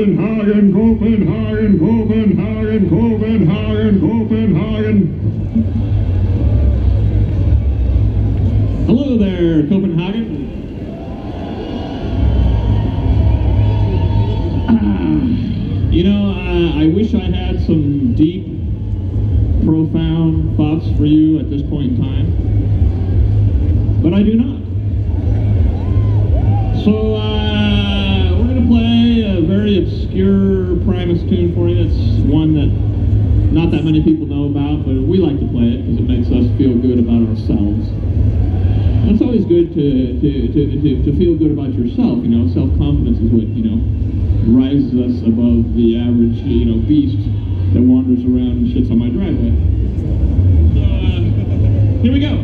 Copenhagen, Copenhagen, Copenhagen, Copenhagen, Copenhagen. Hello there, Copenhagen. You know, I wish I had some deep, profound thoughts for you at this point in time, but I do not. You. It's one that not that many people know about, but we like to play it because it makes us feel good about ourselves. And it's always good to, to, to, to, to feel good about yourself, you know. Self-confidence is what, you know, rises us above the average, you know, beast that wanders around and shits on my driveway. So, uh, here we go.